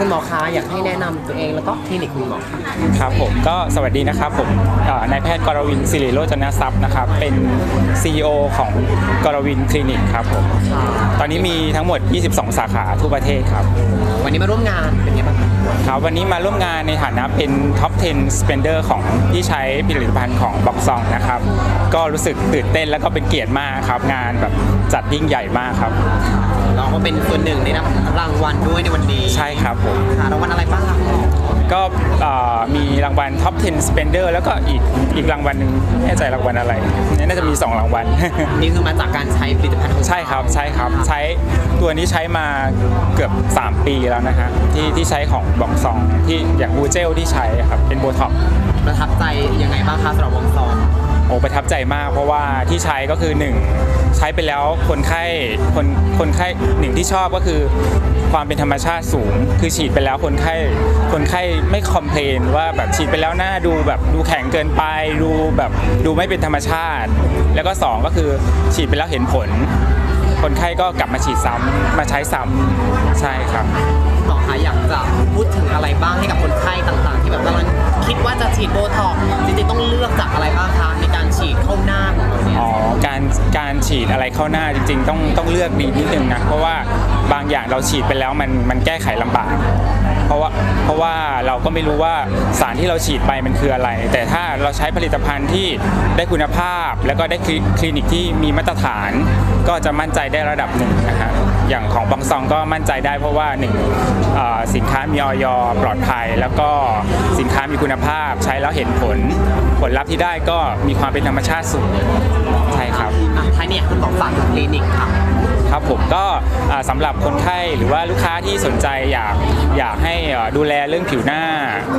คุณหมอคะอยากให้แนะนำตัวเองแล้วก็คลินิกคุณหมอค่ะครับผมก็สวัสดีนะครับผมเอ่อนายแพทย์กรวินสิริโรจนทรัพย์นะครับ เป็น CEO ของกรวินคลินิกครับผม ตอนนี้มีทั้งหมด 22 สาขาทั่วประเทศครับ วันนี้มาร่วมงานเป็นไงบ้างคะครับวันนี้มาร่วมงานในฐานะเป็น Top 10 Spender ของที่ใช้ผลิตภัณฑ์ของบ็อกซองนะครับ ก็รู้สึกตื่นเต้นแล้วก็เป็นเกียรติมากครับ งานแบบจัดยิ่งใหญ่มากครับ เราก็เป็นส่วนหนึ่งในรับรางวัลด้วยในวันนี้ใช่ครับผม ค่ะรางวัลอะไรบ้างคะคุณหมอก็เอ่อมีรางวัล Top 10 Spender แล้วก็อีกอีกรางวัลหนึ่งไม่แน่ใจรางวัลอะไรน่าจะมี 2 รางวัล นี่คือมาจากการใช้ผลิตภัณฑ์ของใช่ครับใช่ครับใช้ตัวนี้ใช้มาเกือบ 3 ปีแล้วนะฮะที่ที่ใช้ของบองซองที่อย่างบูเจลที่ใช้ครับเป็นโบท็อก ประทับใจยังไงบ้างคะสำหรับวงซอง โอ้ประทับใจมาก เพราะว่าที่ใช้ก็คือ 1 ใช้ไปแล้วคนไข้คนคนไข้หนึ่งที่ชอบก็คือความเป็นธรรมชาติสูง คือฉีดไปแล้วคนไข้คนไข้ไม่คอมเพลนว่าแบบฉีดไปแล้วหน้าดูแบบดูแข็งเกินไปดูแบบดูไม่เป็นธรรมชาติ แล้วก็สองก็คือฉีดไปแล้วเห็นผล คนไข้ก็กลับมาฉีดซ้ำมาใช้ซ้ำใช่ครับหมอคะอยากจะพูดถึงอะไรบ้างให้กับคนไข้ต่างๆ ที่แบบกำลังคิดว่าจะฉีดโบท็อกจริงๆต้องเลือกจากอะไรบ้างคะ การฉีดอะไรเข้าหน้าจริง ๆ ต้องต้องเลือกดีนิดนึงนะเพราะว่าบางอย่างเราฉีดไปแล้วมันมันแก้ไขลำบาก เพราะว่าเพราะว่าเราก็ไม่รู้ว่าสารที่เราฉีดไปมันคืออะไร แต่ถ้าเราใช้ผลิตภัณฑ์ที่ได้คุณภาพ แล้วก็ได้คลิคลินิกที่มีมาตรฐาน ก็จะมั่นใจได้ระดับหนึ่งนะฮะอย่างของบองซองก็มั่นใจได้เพราะว่าหนึ่งสินค้ามีออยปลอดภัย แล้วก็สินค้ามีคุณภาพใช้แล้วเห็นผล ผลลัพธ์ที่ได้ก็มีความเป็นธรรมชาติสูง ก็อ่าสำหรับคนไข้หรือว่าลูกค้าที่สนใจอยากอยากให้ดูแลเรื่องผิวหน้า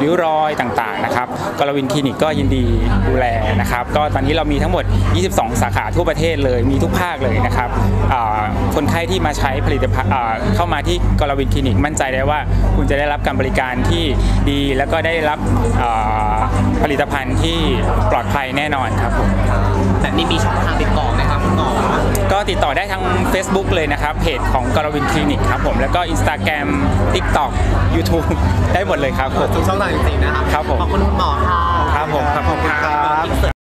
ริ้วรอยต่างๆนะครับกรวินคลินิกก็ยินดีดูแลนะครับ ก็ตอนนี้เรามีทั้งหมด 22 สาขาทั่วประเทศเลยมีทุกภาคเลยนะครับคนไข้ที่มาใช้ผลิตภัณฑ์เข้ามาที่กรวินคลินิกมั่นใจได้ว่า คุณจะได้รับการบริการที่ดีแล้วก็ได้รับผลิตภัณฑ์ที่ปลอดภัยแน่นอนครับผมแบบนี้มีช่องทางติดต่อไหมครับ คุณหมอก็ติดต่อได้ทาง Facebook เลยนะครับ เพจของกรวินคลินิกครับผม แล้วก็ Instagram TikTok YouTube ได้หมดเลยครับผมทุกช่องทางจริงๆนะครับครับผมขอบคุณคุณหมอค่ะครับผมขอบคุณครับ